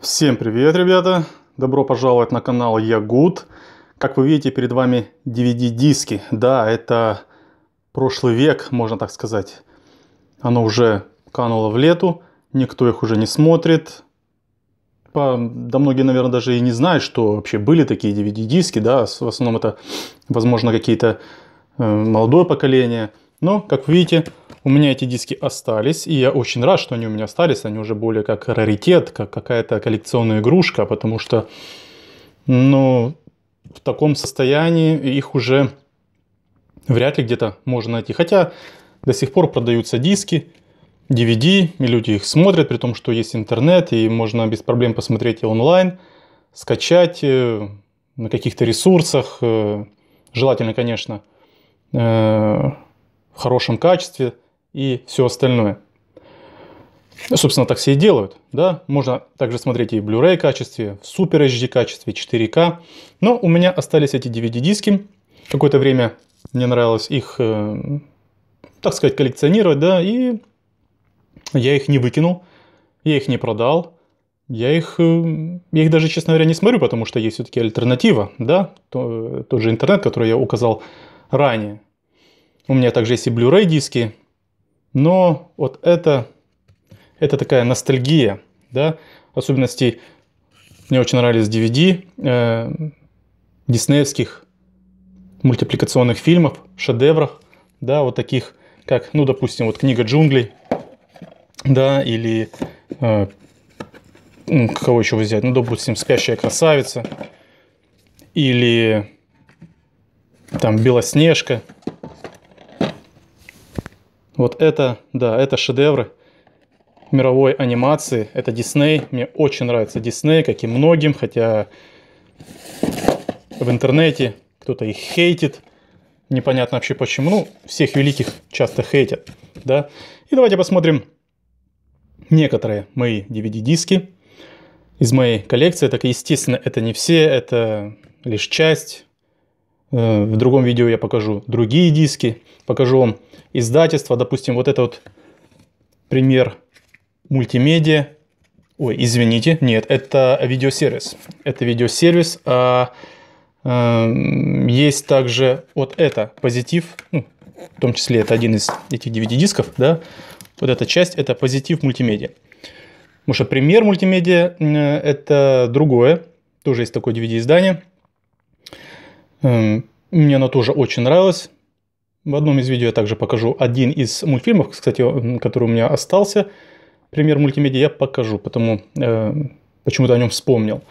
Всем привет, ребята! Добро пожаловать на канал Я Good. Как вы видите, перед вами DVD-диски. Да, это прошлый век, можно так сказать. Оно уже кануло в лету, никто их уже не смотрит. По, да многие, наверное, даже и не знают, что вообще были такие DVD-диски. Да, в основном это, возможно, какие-то э, молодое поколение. Но, как вы видите, у меня эти диски остались, и я очень рад, что они у меня остались. Они уже более как раритет, как какая-то коллекционная игрушка, потому что, ну, в таком состоянии их уже вряд ли где-то можно найти. Хотя до сих пор продаются диски, DVD, и люди их смотрят, при том, что есть интернет, и можно без проблем посмотреть и онлайн, скачать э, на каких-то ресурсах. Э, желательно, конечно, э, в хорошем качестве и все остальное. Собственно, так все и делают. Да? Можно также смотреть и в Blu-ray качестве, в Super HD качестве, 4К. Но у меня остались эти DVD-диски. Какое-то время мне нравилось их, э, так сказать, коллекционировать, да, и я их не выкинул, я их не продал. Я их, э, я их даже, честно говоря, не смотрю, потому что есть все-таки альтернатива, да, то, тот же интернет, который я указал ранее. У меня также есть и Blu-ray диски, но вот это, это такая ностальгия, да, особенности мне очень нравились DVD э, диснеевских мультипликационных фильмов, шедеврах, да, вот таких, как, ну, допустим, вот «Книга джунглей», да, или э, кого еще взять, ну, допустим, «Спящая красавица», или там «Белоснежка», вот это, да, это шедевры мировой анимации. Это Дисней. Мне очень нравится Дисней, как и многим, хотя в интернете кто-то их хейтит. Непонятно вообще почему. Ну, всех великих часто хейтят, да. И давайте посмотрим некоторые мои DVD-диски из моей коллекции. Так, естественно, это не все, это лишь часть. Э, в другом видео я покажу другие диски, покажу вам издательства. Допустим, вот это вот пример мультимедиа. Ой, извините, нет, это видеосервис. Это видеосервис. А, а, есть также вот это позитив, ну, в том числе это один из этих DVD-дисков, да. Вот эта часть это позитив мультимедиа. Потому что пример мультимедиа это другое. Тоже есть такое DVD-издание. Эм, мне оно тоже очень нравилось. В одном из видео я также покажу один из мультфильмов, кстати, который у меня остался. Пример мультимедиа я покажу, потому э, почему-то о нем вспомнил.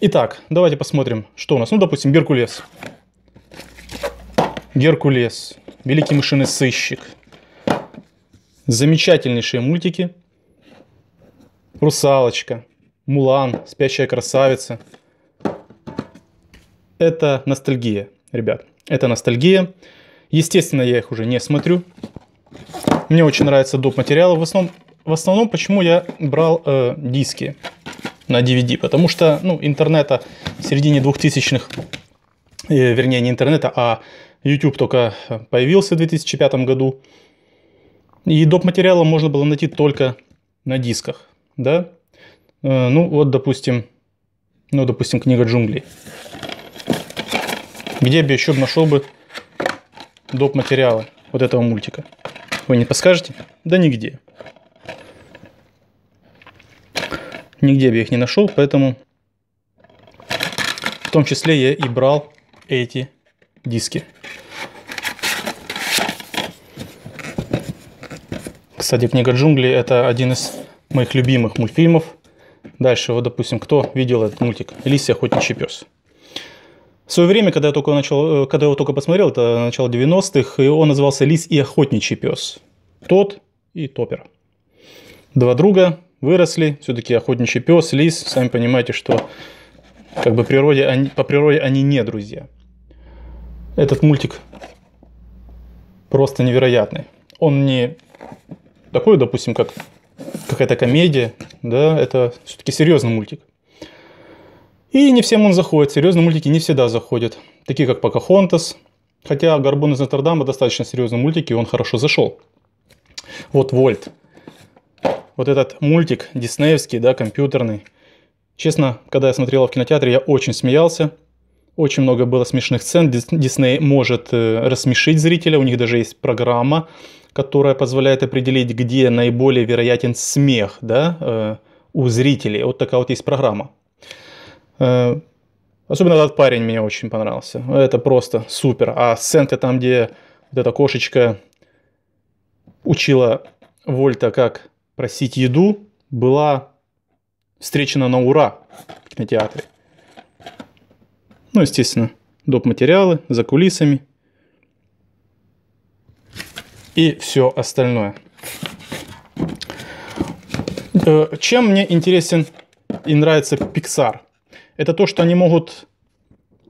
Итак, давайте посмотрим, что у нас. Ну, допустим, Геркулес. Геркулес. Великий мышиный сыщик. Замечательнейшие мультики. Русалочка. Мулан. Спящая красавица. Это ностальгия, ребят. Это ностальгия. Естественно, я их уже не смотрю. Мне очень нравятся доп. материалы. В основном, в основном почему я брал э, диски на DVD? Потому что ну, интернета в середине 2000-х, э, вернее не интернета, а YouTube только появился в 2005 году. И доп. материала можно было найти только на дисках. Да? Э, ну вот, допустим, ну, допустим, книга джунглей. Где бы еще нашел бы доп. материалы вот этого мультика? Вы не подскажете? Да нигде. Нигде бы я их не нашел, поэтому в том числе я и брал эти диски. Кстати, книга джунглей это один из моих любимых мультфильмов. Дальше, вот, допустим, кто видел этот мультик? Лисия охотничий пес. В свое время, когда я, только начал, э, когда я его только посмотрел, это начало 90-х, и он назывался «Лис и охотничий пес». Тот и Топер. Два друга выросли, все-таки охотничий пес, лис. Сами понимаете, что как бы природе, они, по природе они не друзья. Этот мультик просто невероятный. Он не такой, допустим, как какая-то комедия, да, это все-таки серьезный мультик. И не всем он заходит. Серьезные мультики не всегда заходят. Такие как Покахонтас. Хотя Горбун из Нотр-Дама достаточно серьезный мультик, и он хорошо зашел. Вот Вольт. Вот этот мультик диснеевский, да, компьютерный. Честно, когда я смотрел в кинотеатре, я очень смеялся. Очень много было смешных сцен. Дисней может э, рассмешить зрителя. У них даже есть программа, которая позволяет определить, где наиболее вероятен смех да, э, у зрителей. Вот такая вот есть программа. Э, особенно этот парень мне очень понравился. Это просто супер. А сценка там, где вот эта кошечка учила Вольта, как просить еду, была встречена на ура в кинотеатре. Ну, естественно, доп. материалы за кулисами и все остальное. Э, чем мне интересен и нравится Pixar? Это то, что они могут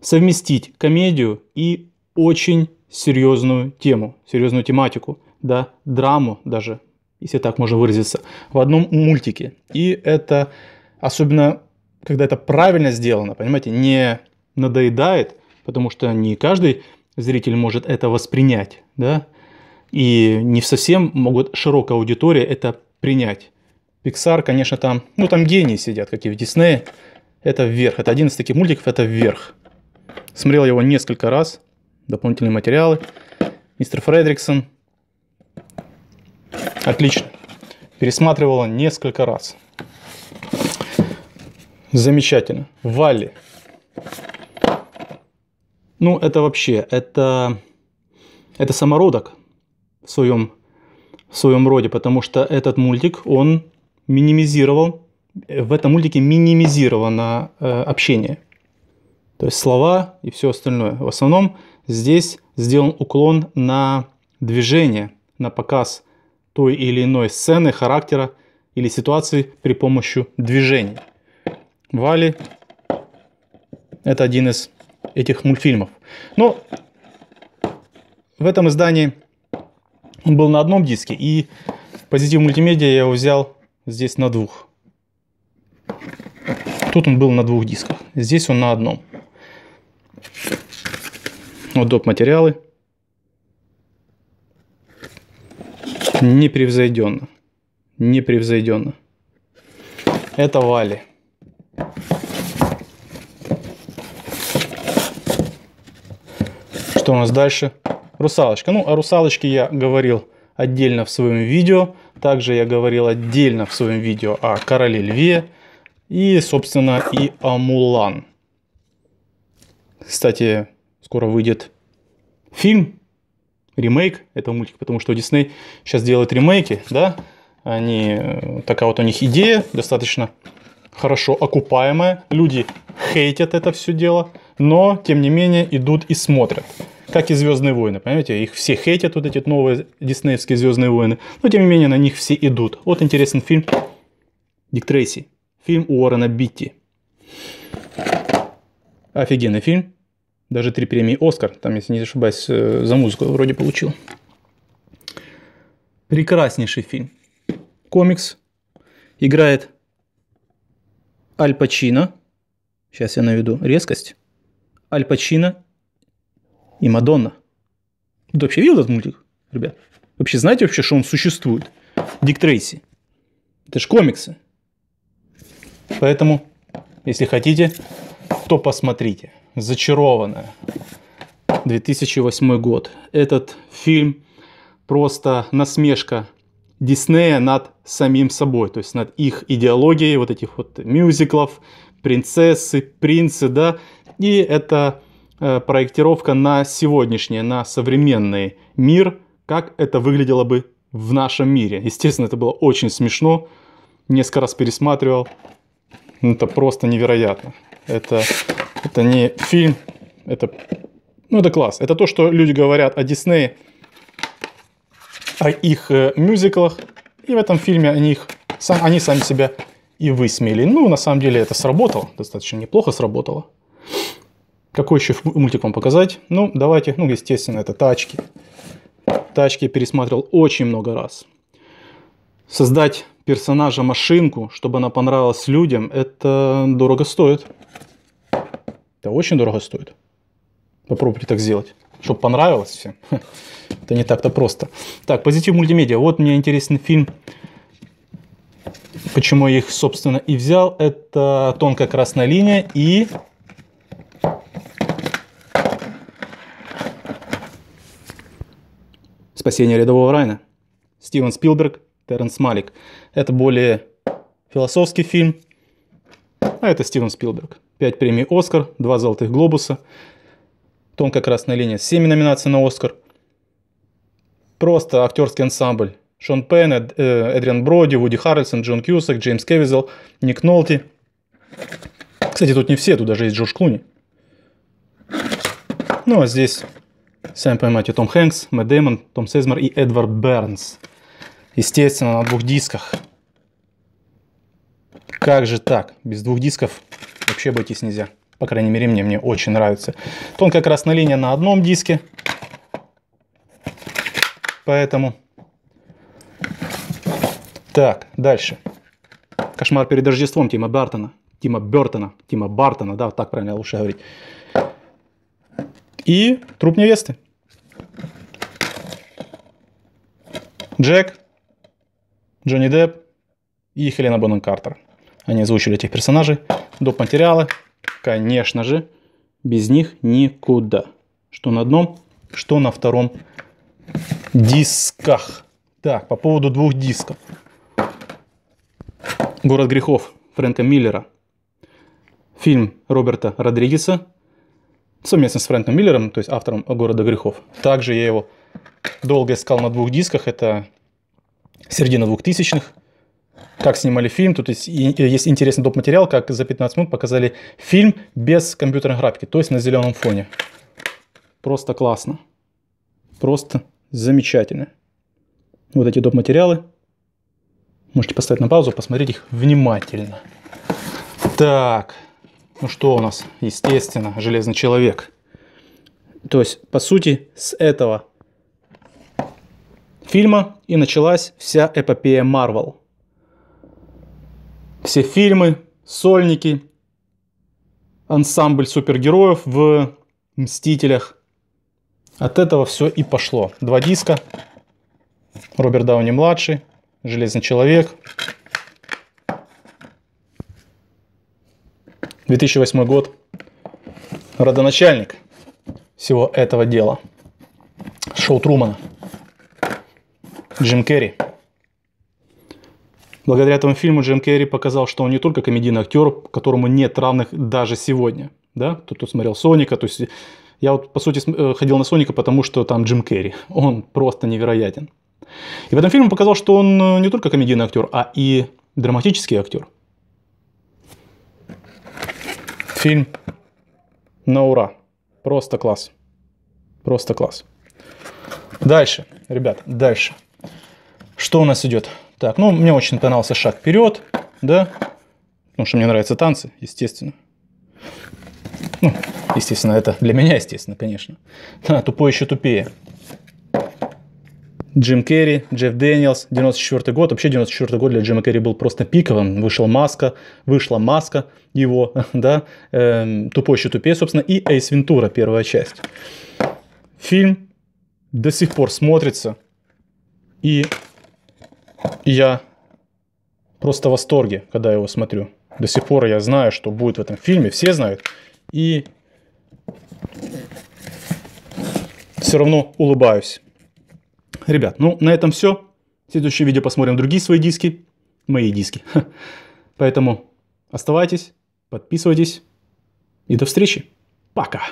совместить комедию и очень серьезную тему, серьезную тематику, да, драму даже, если так можно выразиться, в одном мультике. И это особенно, когда это правильно сделано, понимаете, не надоедает, потому что не каждый зритель может это воспринять, да, и не совсем могут широкая аудитория это принять. Pixar, конечно, там, ну там гении сидят, как и в Диснее. Это вверх. Это один из таких мультиков, это вверх. Смотрел его несколько раз. Дополнительные материалы. Мистер Фредриксон. Отлично. Пересматривала несколько раз. Замечательно. Валли. Ну, это вообще, это, это самородок в своем, в своем роде, потому что этот мультик, он минимизировал, в этом мультике минимизировано э, общение. То есть слова и все остальное. В основном здесь сделан уклон на движение, на показ той или иной сцены, характера или ситуации при помощи движений. Вали – это один из этих мультфильмов. Но в этом издании он был на одном диске, и позитив мультимедиа я его взял здесь на двух. Тут он был на двух дисках, здесь он на одном. Вот доп. материалы. Непревзойденно. Непревзойденно. Это Вали. Что у нас дальше? Русалочка. Ну, о русалочке я говорил отдельно в своем видео. Также я говорил отдельно в своем видео о короле льве. И, собственно, и о Мулан. Кстати, скоро выйдет фильм, ремейк этого мультика, потому что Дисней сейчас делает ремейки, да, они, э, такая вот у них идея, достаточно хорошо окупаемая, люди хейтят это все дело, но, тем не менее, идут и смотрят. Как и Звездные войны, понимаете? Их все хейтят, вот эти новые диснеевские Звездные войны. Но, тем не менее, на них все идут. Вот интересный фильм Дик Трейси. Фильм Уоррена Битти. Офигенный фильм. Даже три премии Оскар, там, если не ошибаюсь, э, за музыку вроде получил. Прекраснейший фильм. Комикс. Играет Аль Пачино. Сейчас я наведу резкость. Аль Пачино и Мадонна. Ты вообще видел этот мультик, ребят? Вообще знаете вообще, что он существует? Дик Трейси. Это же комиксы. Поэтому, если хотите, то посмотрите. Зачарованная. 2008 год. Этот фильм просто насмешка Диснея над самим собой, то есть над их идеологией вот этих вот мюзиклов, принцессы, принцы, да, и это э, проектировка на сегодняшний, на современный мир, как это выглядело бы в нашем мире. Естественно, это было очень смешно, несколько раз пересматривал, это просто невероятно. Это, это не фильм, это, ну, это класс. Это то, что люди говорят о Диснее, о их э, мюзиклах, и в этом фильме они, их, сам, они сами себя и высмеяли. Ну, на самом деле это сработало, достаточно неплохо сработало. Какой еще мультик вам показать? Ну, давайте, ну, естественно, это тачки. Тачки я пересматривал очень много раз. Создать персонажа машинку, чтобы она понравилась людям, это дорого стоит. Это очень дорого стоит. Попробуйте так сделать, чтобы понравилось всем. Это не так-то просто. Так, позитив мультимедиа. Вот мне интересный фильм Почему я их, собственно, и взял, это тонкая красная линия и... Спасение рядового Райна. Стивен Спилберг, Терренс Малик. Это более философский фильм, а это Стивен Спилберг. Пять премий «Оскар», два «Золотых глобуса», тонкая красная линия, семь номинаций на «Оскар». Просто актерский ансамбль. Шон Пен, Эд, э, Эдриан Броди, Вуди Харрельсон, Джон Кьюсак, Джеймс Кевизел, Ник Нолти. Кстати, тут не все, тут даже есть Джордж Клуни. Ну, а здесь, сами понимаете, Том Хэнкс, Мэтт Дэймон, Том Сезмер и Эдвард Бернс. Естественно, на двух дисках. Как же так? Без двух дисков вообще обойтись нельзя. По крайней мере, мне, мне очень нравится. Тонкая красная линия на одном диске. Поэтому так, дальше. Кошмар перед Рождеством Тима Бартона. Тима Бертона. Тима Бартона, да, так правильно лучше говорить. И труп невесты. Джек, Джонни Депп и Хелена Боннем Картер. Они озвучили этих персонажей. Доп. материалы, конечно же, без них никуда. Что на одном, что на втором дисках. Так, по поводу двух дисков. «Город грехов» Фрэнка Миллера. Фильм Роберта Родригеса совместно с Фрэнком Миллером, то есть автором «Города грехов». Также я его долго искал на двух дисках. Это середина двухтысячных. Как снимали фильм. Тут есть, есть интересный доп. материал, как за 15 минут показали фильм без компьютерной графики, то есть на зеленом фоне. Просто классно. Просто замечательно. Вот эти доп. материалы. Можете поставить на паузу, посмотреть их внимательно. Так, ну что у нас? Естественно, Железный Человек. То есть, по сути, с этого фильма и началась вся эпопея Марвел. Все фильмы, сольники, ансамбль супергероев в Мстителях. От этого все и пошло. Два диска. Роберт Дауни младший, Железный человек. 2008 год. Родоначальник всего этого дела. Шоу Трумана. Джим Керри. Благодаря этому фильму Джим Керри показал, что он не только комедийный актер, которому нет равных даже сегодня. Да? Тут, тут смотрел Соника. То есть я вот, по сути, э, ходил на Соника, потому что там Джим Керри. Он просто невероятен. И в этом фильме показал, что он э, не только комедийный актер, а и драматический актер. Фильм на ура. Просто класс. Просто класс. Дальше, ребят, дальше. Что у нас идет? Так, ну, мне очень понравился шаг вперед, да, потому что мне нравятся танцы, естественно. Ну, естественно, это для меня, естественно, конечно. Да, тупой еще тупее. Джим Керри, Джефф Дэниелс, 94 год. Вообще 94 год для Джима Керри был просто пиковым. Вышел маска, вышла маска его, да, э, тупой еще тупее, собственно, и Эйс Вентура, первая часть. Фильм до сих пор смотрится, и я просто в восторге, когда его смотрю. До сих пор я знаю, что будет в этом фильме, все знают, и все равно улыбаюсь. Ребят, ну на этом все. В следующем видео посмотрим другие свои диски. Мои диски. Поэтому оставайтесь, подписывайтесь. И до встречи. Пока.